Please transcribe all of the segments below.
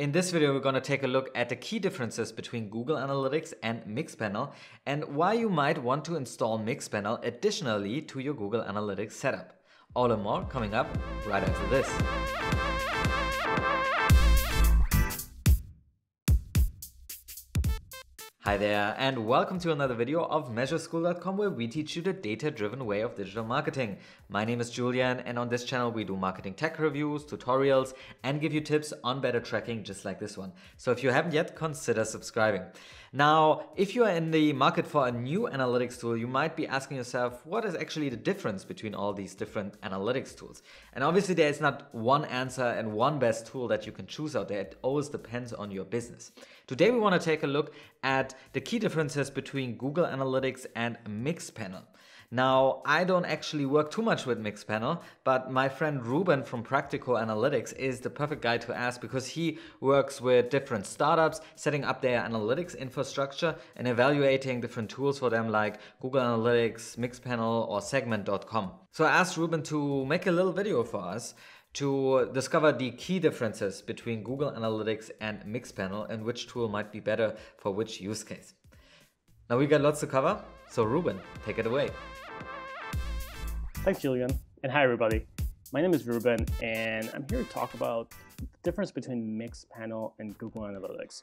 In this video, we're going to take a look at the key differences between Google Analytics and Mixpanel and why you might want to install Mixpanel additionally to your Google Analytics setup. All and more coming up right after this. Hi there, and welcome to another video of MeasureSchool.com where we teach you the data-driven way of digital marketing. My name is Julian, and on this channel we do marketing tech reviews, tutorials, and give you tips on better tracking just like this one. So if you haven't yet, consider subscribing. Now, if you are in the market for a new analytics tool, you might be asking yourself, what is actually the difference between all these different analytics tools? And obviously there is not one answer and one best tool that you can choose out there. It always depends on your business. Today we want to take a look at the key differences between Google Analytics and Mixpanel. Now, I don't actually work too much with Mixpanel, but my friend Ruben from Practico Analytics is the perfect guy to ask because he works with different startups, setting up their analytics infrastructure and evaluating different tools for them like Google Analytics, Mixpanel, or Segment.com. So I asked Ruben to make a little video for us to discover the key differences between Google Analytics and Mixpanel and which tool might be better for which use case. Now we got lots to cover, so Ruben, take it away. Thanks, Julian. And hi, everybody. My name is Ruben, and I'm here to talk about the difference between Mixpanel and Google Analytics.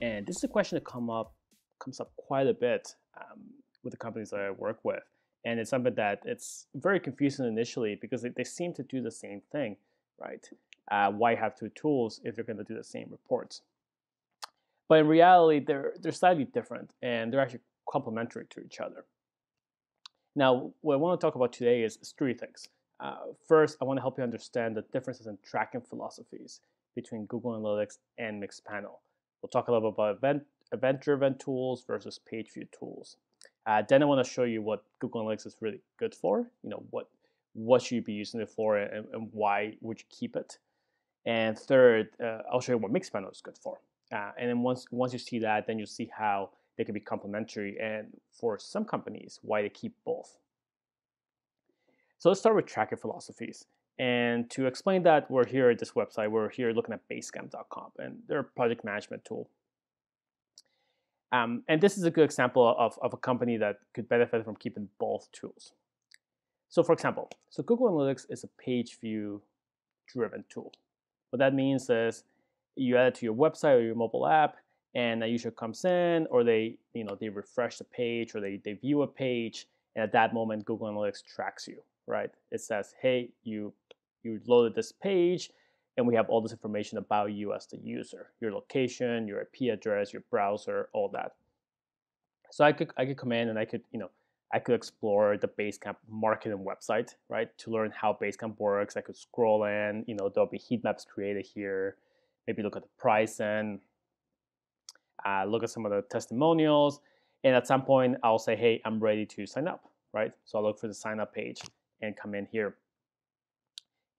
And this is a question that come up, comes up quite a bit um, with the companies that I work with. And it's something that it's very confusing initially because they, they seem to do the same thing, right? Uh, why have two tools if you're going to do the same reports? But in reality, they're, they're slightly different and they're actually complementary to each other. Now, what I want to talk about today is three things. Uh, first, I want to help you understand the differences in tracking philosophies between Google Analytics and Mixpanel. We'll talk a little bit about event, event-driven tools versus page view tools. Uh, then I want to show you what Google Analytics is really good for. You know what what should you be using it for, and, and why would you keep it? And third, uh, I'll show you what Mixpanel is good for. Uh, and then once once you see that, then you'll see how they can be complementary, and for some companies, why they keep both. So let's start with tracker philosophies. And to explain that, we're here at this website. We're here looking at Basecamp.com, and they're a project management tool. Um, and this is a good example of, of a company that could benefit from keeping both tools. So for example, so Google Analytics is a page view driven tool. What that means is you add it to your website or your mobile app, and a user comes in or they you know they refresh the page or they, they view a page and at that moment google analytics tracks you right? It says hey you you loaded this page and we have all this information about you as the user your location your ip address your browser all that. So i could i could come in and i could you know i could explore the basecamp marketing website right to learn how basecamp works. I could scroll in you know there'll be heat maps created here. Maybe look at the price and uh, look at some of the testimonials, and at some point I'll say, hey, I'm ready to sign up, right? So I'll look for the sign up page and come in here.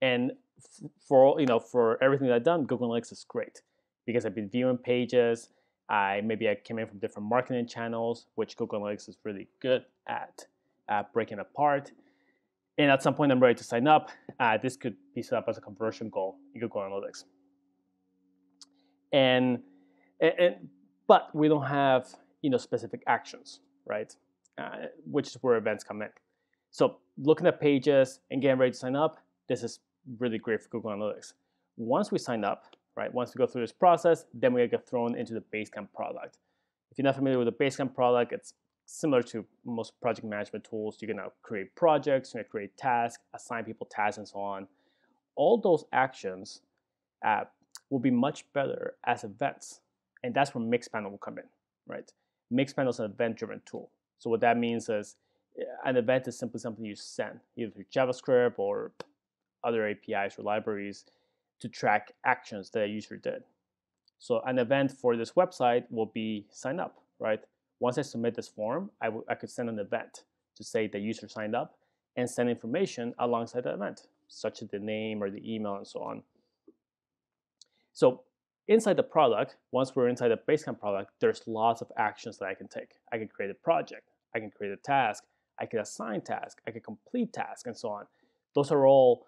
And for you know for everything that I've done, Google Analytics is great because I've been viewing pages. I maybe I came in from different marketing channels, which Google Analytics is really good at uh, breaking apart. And at some point, I'm ready to sign up. Uh, this could be set up as a conversion goal in Google Analytics. And, and, and but we don't have you know specific actions, right? Uh, which is where events come in. So looking at pages and getting ready to sign up, this is really great for Google Analytics. Once we sign up, right, once we go through this process, then we get thrown into the Basecamp product. If you're not familiar with the Basecamp product, it's similar to most project management tools. You can now create projects, you can create tasks, assign people tasks, and so on. All those actions uh, will be much better as events and that's where Mixpanel will come in, right? Mixpanel is an event-driven tool. So what that means is eh, an event is simply something you send, either through JavaScript or other APIs or libraries to track actions that a user did. So an event for this website will be sign up, right? Once I submit this form, I, I could send an event to say the user signed up and send information alongside the event, such as the name or the email and so on. So Inside the product, once we're inside the Basecamp product, there's lots of actions that I can take. I can create a project, I can create a task, I can assign task, I can complete task, and so on. Those are all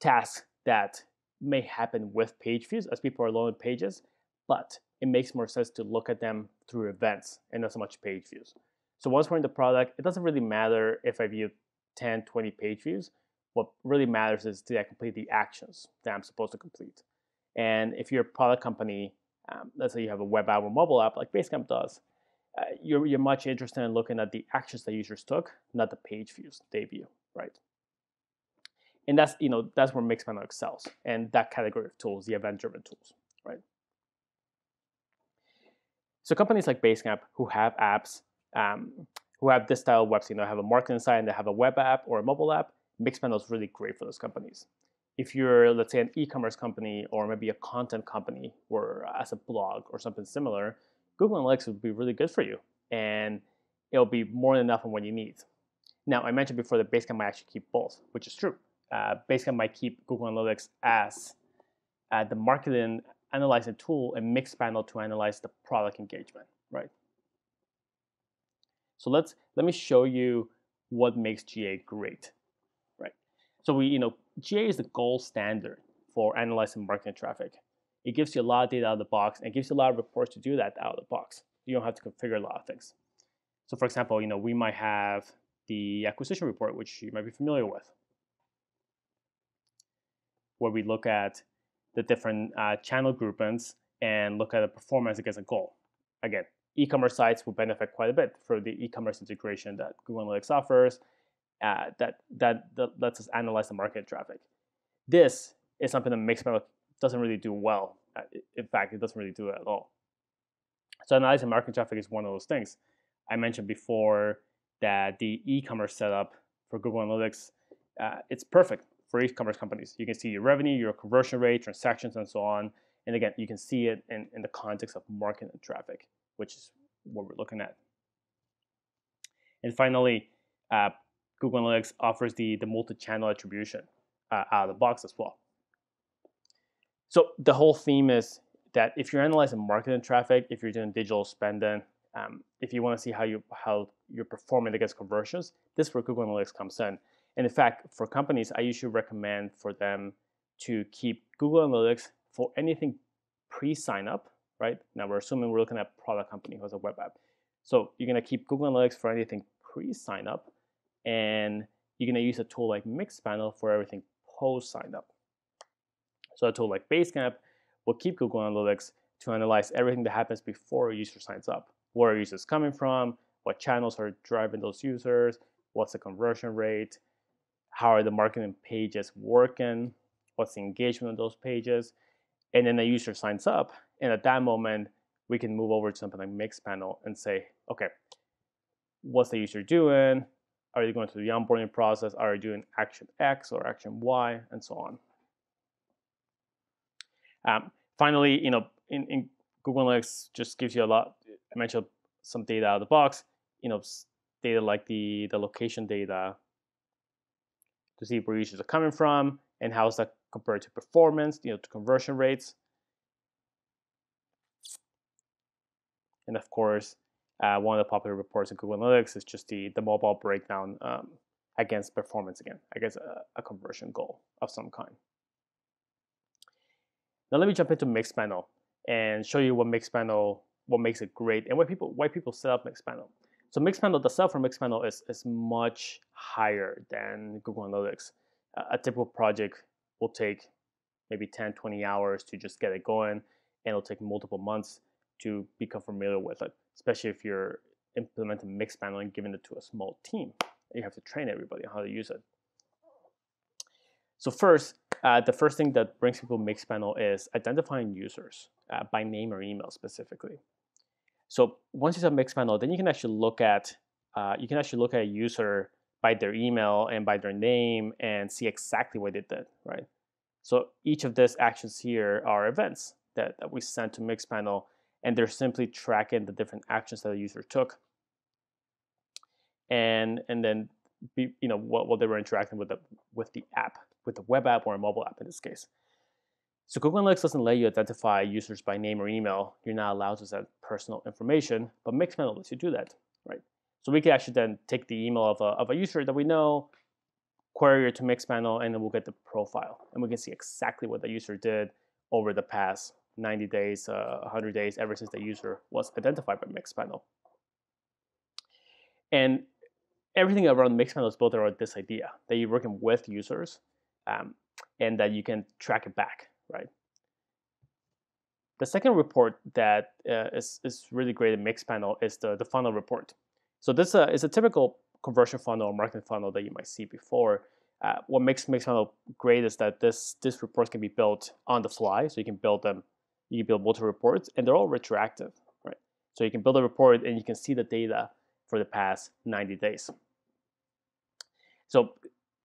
tasks that may happen with page views as people are loading pages, but it makes more sense to look at them through events and not so much page views. So once we're in the product, it doesn't really matter if I view 10, 20 page views. What really matters is did I complete the actions that I'm supposed to complete? And if you're a product company, um, let's say you have a web app or mobile app like Basecamp does, uh, you're, you're much interested in looking at the actions that users took, not the page views they view, right? And that's you know that's where Mixpanel excels, and that category of tools, the event-driven tools, right? So companies like Basecamp who have apps, um, who have this style of website, you know, have a marketing site and they have a web app or a mobile app, Mixpanel is really great for those companies. If you're, let's say, an e-commerce company or maybe a content company or as a blog or something similar, Google Analytics would be really good for you, and it'll be more than enough on what you need. Now, I mentioned before that Basecamp might actually keep both, which is true. Uh, Basecamp might keep Google Analytics as uh, the marketing analyzing tool and Mixpanel to analyze the product engagement, right? So let's let me show you what makes GA great, right? So we, you know, GA is the gold standard for analyzing marketing traffic. It gives you a lot of data out of the box and gives you a lot of reports to do that out of the box. You don't have to configure a lot of things. So for example, you know, we might have the acquisition report, which you might be familiar with, where we look at the different uh, channel groupings and look at the performance against a goal. Again, e-commerce sites will benefit quite a bit for the e-commerce integration that Google Analytics offers. Uh, that, that that lets us analyze the market traffic. This is something that Mixpanel doesn't really do well. Uh, in fact, it doesn't really do it at all. So analyzing market traffic is one of those things. I mentioned before that the e-commerce setup for Google Analytics, uh, it's perfect for e-commerce companies. You can see your revenue, your conversion rate, transactions, and so on. And again, you can see it in, in the context of market and traffic, which is what we're looking at. And finally, uh, Google Analytics offers the, the multi-channel attribution uh, out of the box as well. So the whole theme is that if you're analyzing marketing traffic, if you're doing digital spending, um, if you want to see how you how you're performing against conversions, this is where Google Analytics comes in. And in fact, for companies, I usually recommend for them to keep Google Analytics for anything pre-sign up, right? Now we're assuming we're looking at product company who has a web app. So you're gonna keep Google Analytics for anything pre-sign up, and you're gonna use a tool like Mixpanel for everything post-sign up. So a tool like Basecamp will keep Google Analytics to analyze everything that happens before a user signs up. Where are users coming from? What channels are driving those users? What's the conversion rate? How are the marketing pages working? What's the engagement on those pages? And then the user signs up. And at that moment, we can move over to something like Mixpanel and say, okay, what's the user doing? Are you going through the onboarding process? Are you doing action X or action Y, and so on? Um, finally, you know, in, in, Google Analytics just gives you a lot. I mentioned some data out of the box. You know, data like the the location data to see where users are coming from and how is that compared to performance, you know, to conversion rates. And of course, uh, one of the popular reports in Google Analytics is just the, the mobile breakdown um, against performance again, against a, a conversion goal of some kind. Now let me jump into Mixpanel and show you what Mixpanel, what makes it great and why people why people set up Mixpanel. So Mixpanel, the setup for Mixpanel is, is much higher than Google Analytics. a typical project will take maybe 10, 20 hours to just get it going, and it'll take multiple months to become familiar with it, especially if you're implementing Mixpanel and giving it to a small team. You have to train everybody on how to use it. So first, uh, the first thing that brings people to Mixpanel is identifying users uh, by name or email specifically. So once you have Mixpanel, then you can actually look at uh, you can actually look at a user by their email and by their name and see exactly what they did, right? So each of these actions here are events that, that we sent to Mixpanel, and they're simply tracking the different actions that the user took, and and then be, you know what, what they were interacting with the with the app with the web app or a mobile app in this case. So Google Analytics doesn't let you identify users by name or email. You're not allowed to set personal information, but Mixpanel lets you do that, right? So we can actually then take the email of a, of a user that we know, query it to Mixpanel, and then we'll get the profile. And we can see exactly what the user did over the past 90 days, uh, 100 days, ever since the user was identified by Mixpanel. And everything around Mixpanel is built around this idea that you're working with users um, and that you can track it back, right? The second report that uh, is is, really great in Mixpanel is the, the funnel report. So this uh, is a typical conversion funnel or marketing funnel that you might see before. Uh, what makes Mixpanel great is that this this reports can be built on the fly, so you can build them. You can build multiple reports, and they're all retroactive, right? So you can build a report and you can see the data for the past 90 days. So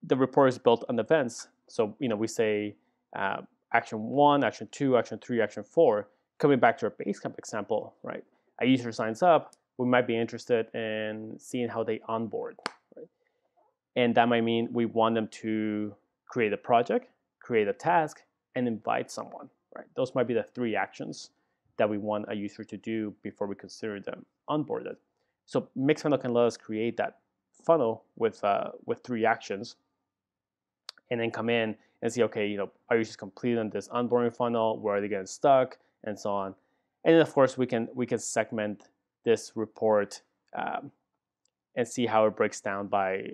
the report is built on events. So you know we say uh, action one, action two, action three, action four. Coming back to our Basecamp example, right? A user signs up, we might be interested in seeing how they onboard, right? And that might mean we want them to create a project, create a task, and invite someone, right? Those might be the three actions that we want a user to do before we consider them onboarded. So Mixpanel can let us create that funnel with uh, with three actions, and then come in and see, okay, you know, are users completing this onboarding funnel? Where are they getting stuck, and so on. And then of course we can we can segment this report um, and see how it breaks down by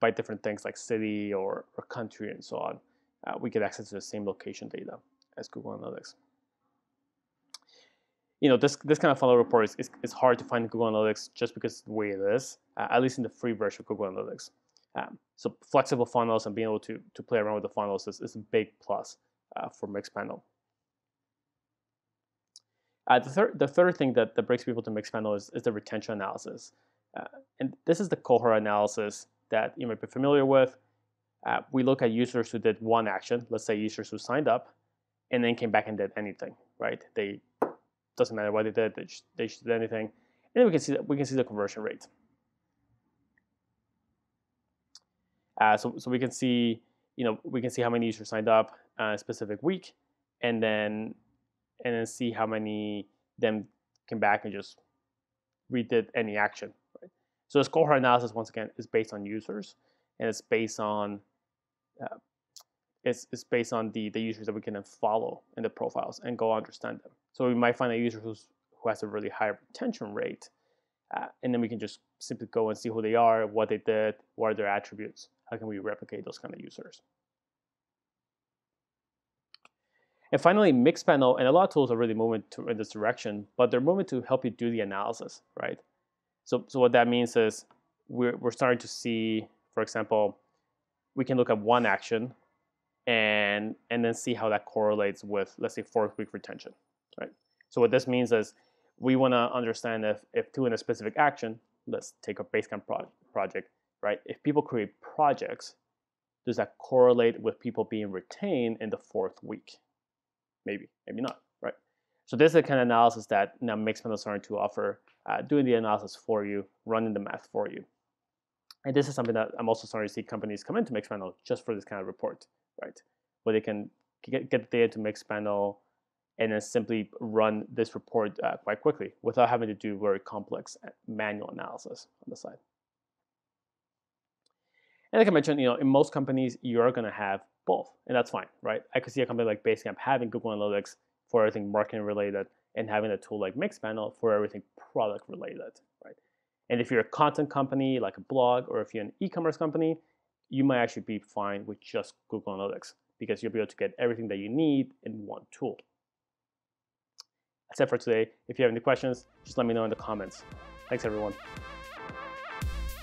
by different things like city or, or country and so on. Uh, we get access to the same location data as Google Analytics. You know, this, this kind of funnel report is, is, is hard to find in Google Analytics just because the way it is, uh, at least in the free version of Google Analytics. Um, so flexible funnels and being able to, to play around with the funnels is, is a big plus uh, for Mixpanel. Uh, the, third, the third thing that, that brings people to Mixpanel is, is the retention analysis. Uh, and this is the cohort analysis that you might be familiar with. Uh, we look at users who did one action, let's say users who signed up, and then came back and did anything, right? They doesn't matter what they did, they, they did anything. And then we can see that we can see the conversion rate. Uh, so, so we can see, you know, we can see how many users signed up uh, a specific week, and then and then see how many them came back and just redid any action. Right? So this cohort analysis, once again, is based on users, and it's based on uh, it's, it's based on the, the users that we can then follow in the profiles and go understand them. So we might find a user who's, who has a really high retention rate, uh, and then we can just simply go and see who they are, what they did, what are their attributes, how can we replicate those kind of users. And finally, Mixpanel and a lot of tools are really moving to, in this direction, but they're moving to help you do the analysis, right? So, so what that means is we're, we're starting to see, for example, we can look at one action and, and then see how that correlates with, let's say, fourth week retention, right? So what this means is we want to understand if, if doing a specific action, let's take a Basecamp pro project, right? If people create projects, does that correlate with people being retained in the fourth week? maybe, maybe not, right? So this is the kind of analysis that now is starting to offer, uh, doing the analysis for you, running the math for you. And this is something that I'm also starting to see companies come into Mixpanel just for this kind of report, right? Where they can get, get the data to Mixpanel and then simply run this report uh, quite quickly without having to do very complex uh, manual analysis on the side. And like I mentioned, you know, in most companies, you're going to have both, and that's fine, right? I could see a company like Basecamp having Google Analytics for everything marketing related and having a tool like Mixpanel for everything product related, right? And if you're a content company like a blog or if you're an e-commerce company, you might actually be fine with just Google Analytics because you'll be able to get everything that you need in one tool. That's it for today. If you have any questions, just let me know in the comments. Thanks, everyone.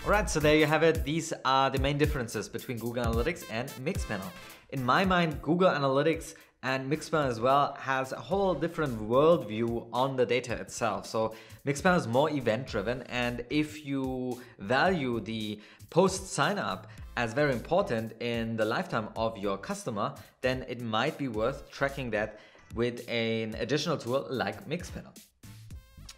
Alright, so there you have it. These are the main differences between Google Analytics and Mixpanel. In my mind, Google Analytics and Mixpanel as well has a whole different worldview on the data itself. So Mixpanel is more event driven and if you value the post sign up as very important in the lifetime of your customer, then it might be worth tracking that with an additional tool like Mixpanel.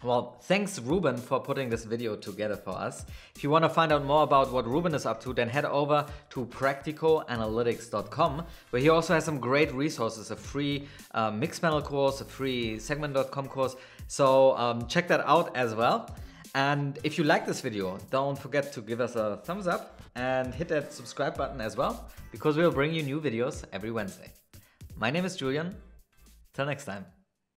Well, thanks Ruben for putting this video together for us. If you want to find out more about what Ruben is up to, then head over to practicoanalytics.com where he also has some great resources, a free uh, Mixpanel course, a free segment.com course. So um, check that out as well. And if you like this video, don't forget to give us a thumbs up and hit that subscribe button as well because we'll bring you new videos every Wednesday. My name is Julian. Till next time.